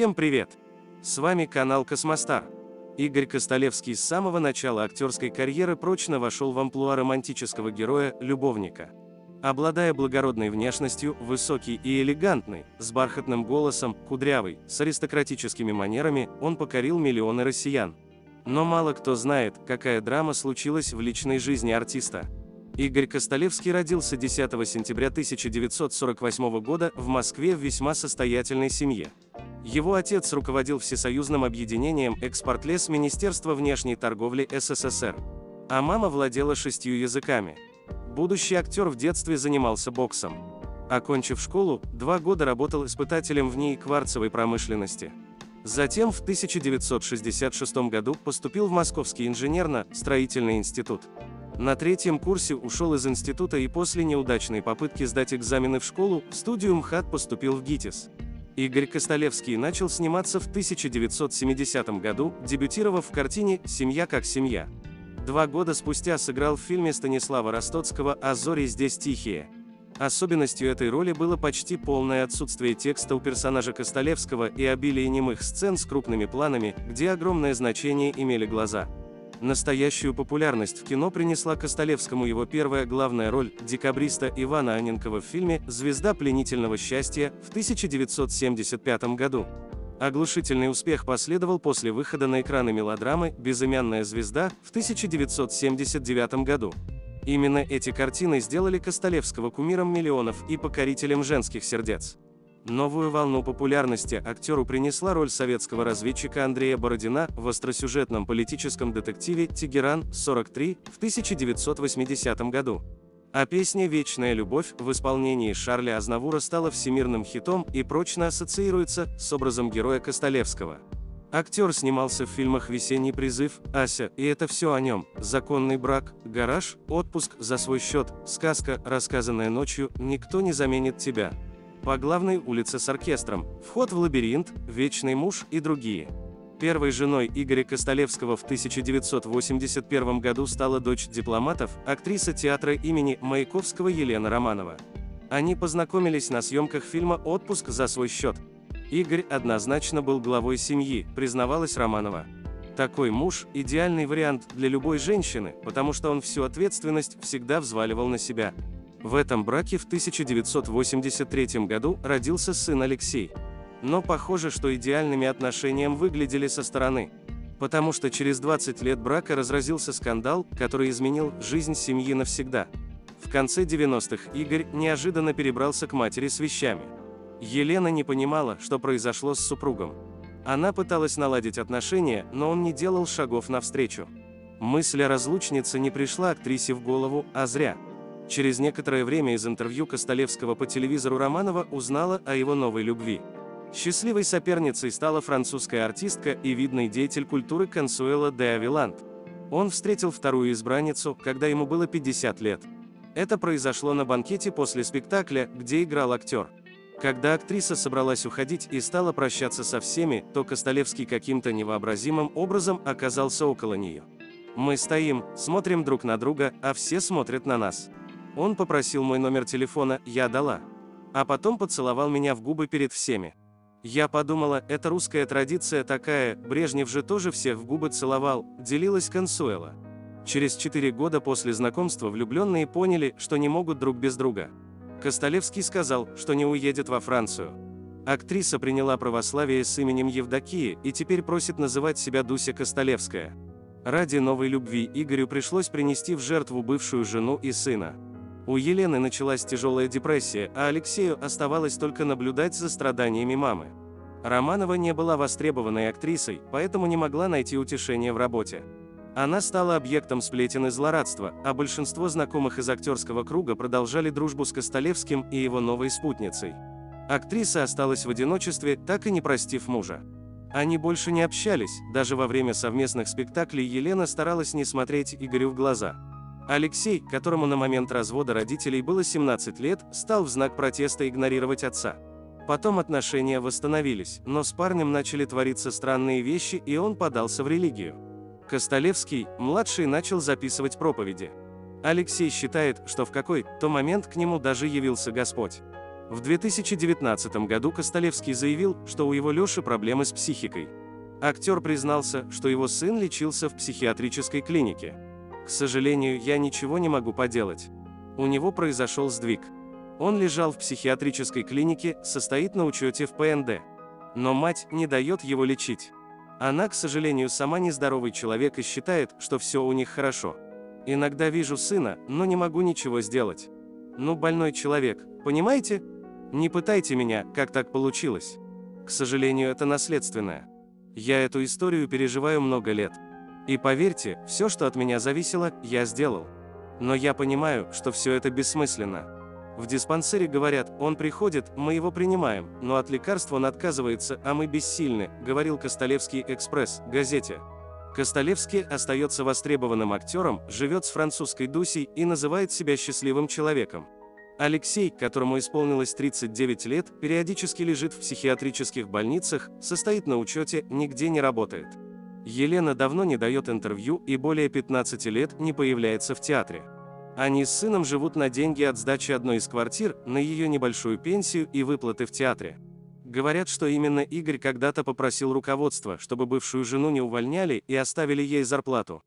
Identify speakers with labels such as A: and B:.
A: Всем привет! С вами канал Космостар. Игорь Костолевский с самого начала актерской карьеры прочно вошел в амплуа романтического героя-любовника. Обладая благородной внешностью, высокий и элегантный, с бархатным голосом, кудрявый, с аристократическими манерами, он покорил миллионы россиян. Но мало кто знает, какая драма случилась в личной жизни артиста. Игорь Костолевский родился 10 сентября 1948 года в Москве в весьма состоятельной семье. Его отец руководил Всесоюзным объединением «Экспортлес» Министерства внешней торговли СССР. А мама владела шестью языками. Будущий актер в детстве занимался боксом. Окончив школу, два года работал испытателем в ней кварцевой промышленности. Затем в 1966 году поступил в Московский инженерно-строительный институт. На третьем курсе ушел из института и после неудачной попытки сдать экзамены в школу, в студию МХАТ поступил в ГИТИС. Игорь Костолевский начал сниматься в 1970 году, дебютировав в картине «Семья как семья». Два года спустя сыграл в фильме Станислава Ростоцкого «А зори здесь тихие». Особенностью этой роли было почти полное отсутствие текста у персонажа Костолевского и обилие немых сцен с крупными планами, где огромное значение имели глаза. Настоящую популярность в кино принесла Костолевскому его первая главная роль декабриста Ивана Аненкова в фильме «Звезда пленительного счастья» в 1975 году. Оглушительный успех последовал после выхода на экраны мелодрамы «Безымянная звезда» в 1979 году. Именно эти картины сделали Костолевского кумиром миллионов и покорителем женских сердец. Новую волну популярности актеру принесла роль советского разведчика Андрея Бородина в остросюжетном политическом детективе «Тегеран-43» в 1980 году. А песня «Вечная любовь» в исполнении Шарля Азнавура стала всемирным хитом и прочно ассоциируется с образом героя Костолевского. Актер снимался в фильмах «Весенний призыв», «Ася» и это все о нем, «Законный брак», «Гараж», «Отпуск за свой счет», «Сказка, рассказанная ночью», «Никто не заменит тебя», по главной улице с оркестром, вход в лабиринт, вечный муж и другие. Первой женой Игоря Костолевского в 1981 году стала дочь дипломатов, актриса театра имени Маяковского Елена Романова. Они познакомились на съемках фильма «Отпуск за свой счет». Игорь однозначно был главой семьи, признавалась Романова. Такой муж – идеальный вариант для любой женщины, потому что он всю ответственность всегда взваливал на себя. В этом браке в 1983 году родился сын Алексей. Но похоже, что идеальными отношениям выглядели со стороны. Потому что через 20 лет брака разразился скандал, который изменил жизнь семьи навсегда. В конце 90-х Игорь неожиданно перебрался к матери с вещами. Елена не понимала, что произошло с супругом. Она пыталась наладить отношения, но он не делал шагов навстречу. Мысль о разлучнице не пришла актрисе в голову, а зря. Через некоторое время из интервью Костолевского по телевизору Романова узнала о его новой любви. Счастливой соперницей стала французская артистка и видный деятель культуры Консуэла де Авиланд. Он встретил вторую избранницу, когда ему было 50 лет. Это произошло на банкете после спектакля, где играл актер. Когда актриса собралась уходить и стала прощаться со всеми, то Костолевский каким-то невообразимым образом оказался около нее. Мы стоим, смотрим друг на друга, а все смотрят на нас. Он попросил мой номер телефона, я дала. А потом поцеловал меня в губы перед всеми. Я подумала, это русская традиция такая, Брежнев же тоже всех в губы целовал, делилась Консуэла. Через четыре года после знакомства влюбленные поняли, что не могут друг без друга. Костолевский сказал, что не уедет во Францию. Актриса приняла православие с именем Евдокии и теперь просит называть себя Дуся Костолевская. Ради новой любви Игорю пришлось принести в жертву бывшую жену и сына. У Елены началась тяжелая депрессия, а Алексею оставалось только наблюдать за страданиями мамы. Романова не была востребованной актрисой, поэтому не могла найти утешения в работе. Она стала объектом сплетен и злорадства, а большинство знакомых из актерского круга продолжали дружбу с Костолевским и его новой спутницей. Актриса осталась в одиночестве, так и не простив мужа. Они больше не общались, даже во время совместных спектаклей Елена старалась не смотреть Игорю в глаза. Алексей, которому на момент развода родителей было 17 лет, стал в знак протеста игнорировать отца. Потом отношения восстановились, но с парнем начали твориться странные вещи, и он подался в религию. Костолевский, младший, начал записывать проповеди. Алексей считает, что в какой-то момент к нему даже явился Господь. В 2019 году Костолевский заявил, что у его Леши проблемы с психикой. Актер признался, что его сын лечился в психиатрической клинике. К сожалению, я ничего не могу поделать. У него произошел сдвиг. Он лежал в психиатрической клинике, состоит на учете в ПНД. Но мать не дает его лечить. Она, к сожалению, сама нездоровый человек и считает, что все у них хорошо. Иногда вижу сына, но не могу ничего сделать. Ну, больной человек, понимаете? Не пытайте меня, как так получилось. К сожалению, это наследственное. Я эту историю переживаю много лет. И поверьте, все, что от меня зависело, я сделал. Но я понимаю, что все это бессмысленно. В диспансере говорят, он приходит, мы его принимаем, но от лекарства он отказывается, а мы бессильны, говорил Костолевский «Экспресс» газете. Костолевский остается востребованным актером, живет с французской Дусей и называет себя счастливым человеком. Алексей, которому исполнилось 39 лет, периодически лежит в психиатрических больницах, состоит на учете, нигде не работает. Елена давно не дает интервью и более 15 лет не появляется в театре. Они с сыном живут на деньги от сдачи одной из квартир, на ее небольшую пенсию и выплаты в театре. Говорят, что именно Игорь когда-то попросил руководство, чтобы бывшую жену не увольняли и оставили ей зарплату.